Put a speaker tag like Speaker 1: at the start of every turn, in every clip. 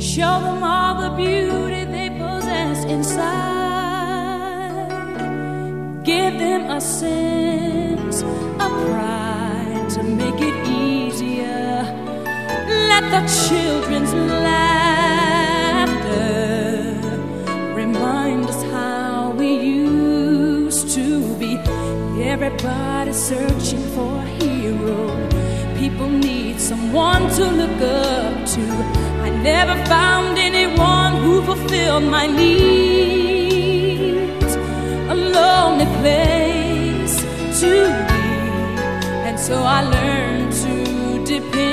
Speaker 1: Show them all the beauty they possess inside. Give them a sense of pride to make it easier. Let the children's laughter remind us how we used to be. Everybody searching for a hero. People need someone to look up to. I never found anyone who fulfilled my needs lonely place to be, and so I learned to depend.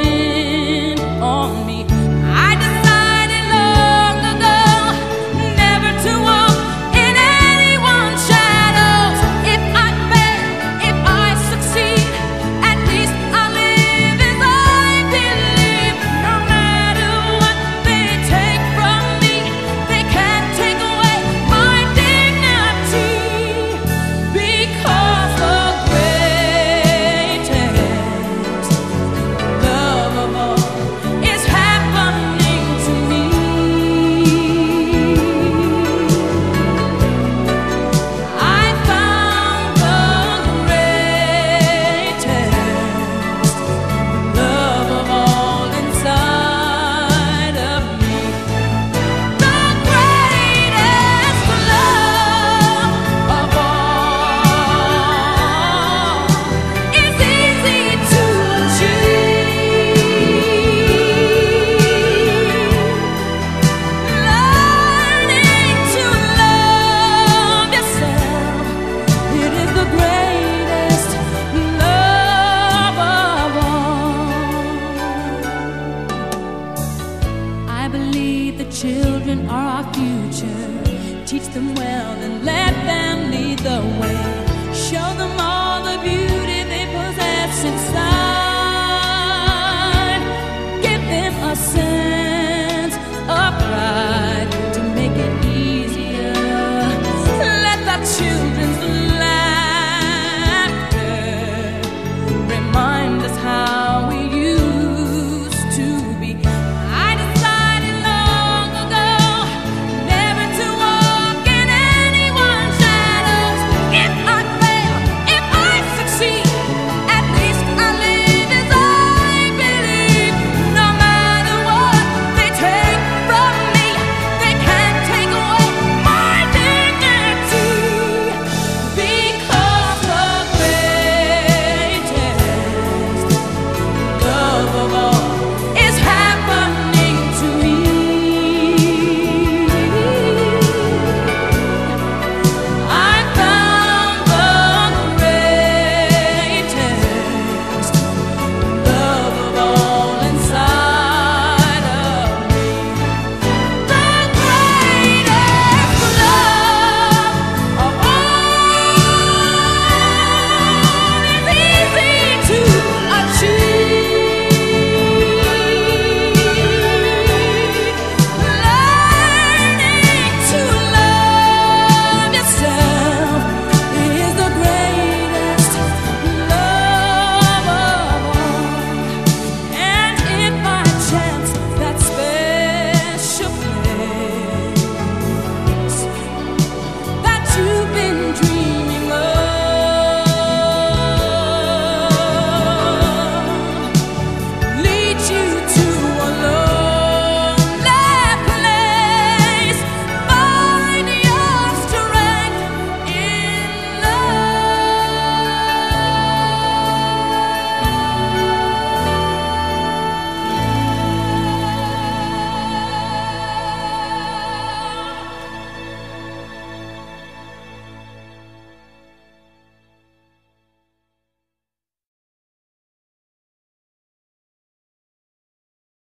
Speaker 1: them well and let